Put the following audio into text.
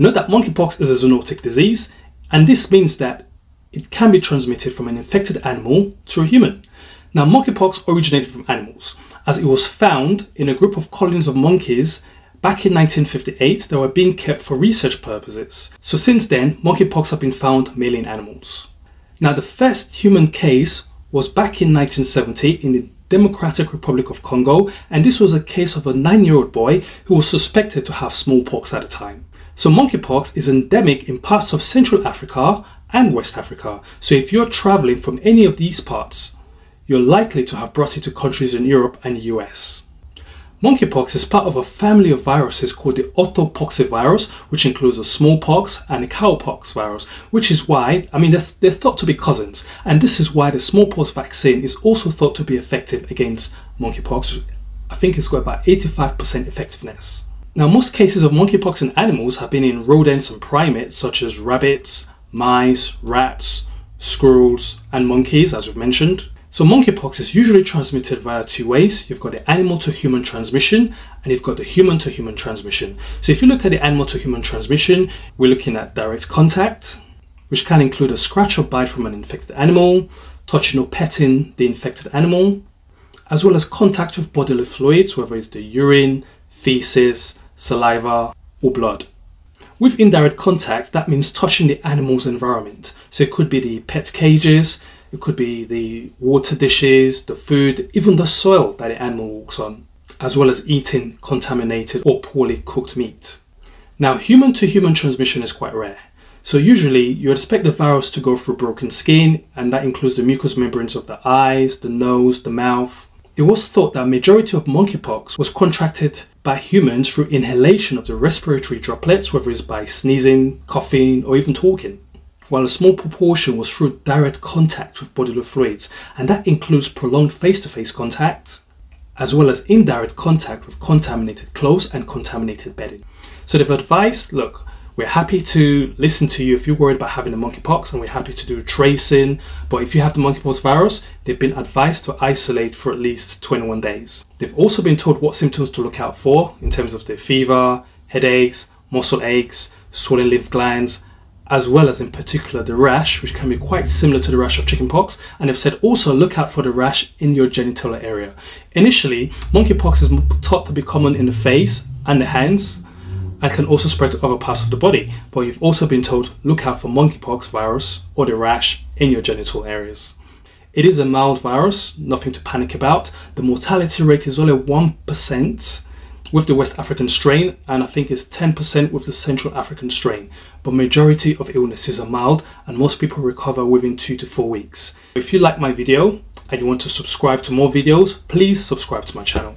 Note that monkeypox is a zoonotic disease, and this means that it can be transmitted from an infected animal to a human. Now, monkeypox originated from animals, as it was found in a group of colonies of monkeys back in 1958 that were being kept for research purposes. So since then, monkeypox have been found mainly in animals. Now, the first human case was back in 1970 in the Democratic Republic of Congo, and this was a case of a nine year old boy who was suspected to have smallpox at the time. So, monkeypox is endemic in parts of Central Africa and West Africa. So, if you're traveling from any of these parts, you're likely to have brought it to countries in Europe and the US. Monkeypox is part of a family of viruses called the orthopoxivirus, which includes the smallpox and the cowpox virus, which is why, I mean, they're, they're thought to be cousins, and this is why the smallpox vaccine is also thought to be effective against monkeypox. I think it's got about 85% effectiveness. Now, most cases of monkeypox in animals have been in rodents and primates such as rabbits, mice, rats, squirrels, and monkeys, as we've mentioned. So monkeypox is usually transmitted via two ways. You've got the animal to human transmission and you've got the human to human transmission. So if you look at the animal to human transmission, we're looking at direct contact, which can include a scratch or bite from an infected animal, touching or petting the infected animal, as well as contact with bodily fluids, whether it's the urine, feces, saliva, or blood. With indirect contact, that means touching the animal's environment. So it could be the pet cages, it could be the water dishes, the food, even the soil that the animal walks on, as well as eating contaminated or poorly cooked meat. Now, human to human transmission is quite rare. So usually you expect the virus to go through broken skin and that includes the mucous membranes of the eyes, the nose, the mouth. It was thought that majority of monkeypox was contracted by humans through inhalation of the respiratory droplets, whether it's by sneezing, coughing, or even talking while a small proportion was through direct contact with bodily fluids, and that includes prolonged face to face contact, as well as indirect contact with contaminated clothes and contaminated bedding. So they've advised look, we're happy to listen to you if you're worried about having the monkeypox, and we're happy to do tracing. But if you have the monkeypox virus, they've been advised to isolate for at least 21 days. They've also been told what symptoms to look out for in terms of the fever, headaches, muscle aches, swollen lymph glands, as well as in particular the rash, which can be quite similar to the rash of chickenpox. And they've said also look out for the rash in your genital area. Initially, monkeypox is thought to be common in the face and the hands and can also spread to other parts of the body. But you've also been told look out for monkeypox virus or the rash in your genital areas. It is a mild virus, nothing to panic about. The mortality rate is only 1% with the West African strain and I think it's 10% with the Central African strain. But majority of illnesses are mild and most people recover within 2 to 4 weeks. If you like my video and you want to subscribe to more videos, please subscribe to my channel.